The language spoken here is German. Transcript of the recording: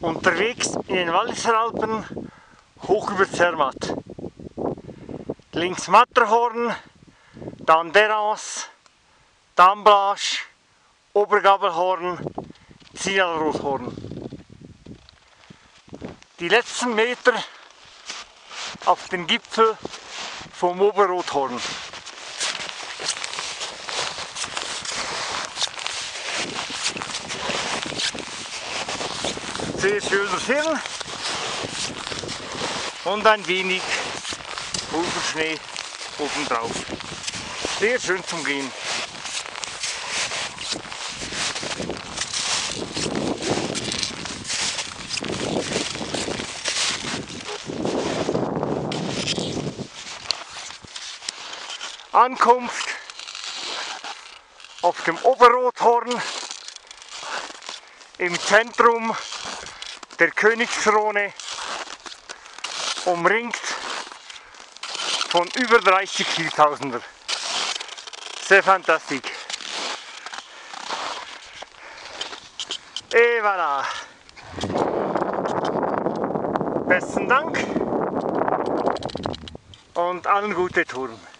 Unterwegs in den Walliser Alpen hoch über Zermatt. Links Matterhorn, dann Derance, dann Obergabelhorn, Zielrothorn. Die letzten Meter auf den Gipfel vom Oberrothorn. Sehr schöner Hirn und ein wenig Pulverschnee obendrauf. Sehr schön zum Gehen. Ankunft auf dem Oberrothorn im Zentrum der Königskrone umringt von über 30 Vieltausender. Sehr fantastisch. Et voilà. Besten Dank und allen gute Touren.